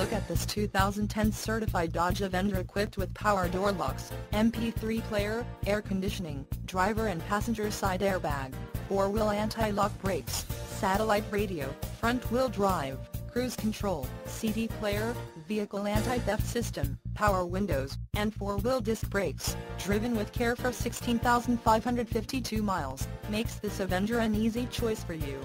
Look at this 2010 certified Dodge Avenger equipped with power door locks, MP3 player, air conditioning, driver and passenger side airbag, four-wheel anti-lock brakes, satellite radio, front-wheel drive, cruise control, CD player, vehicle anti-theft system, power windows, and four-wheel disc brakes, driven with care for 16,552 miles, makes this Avenger an easy choice for you.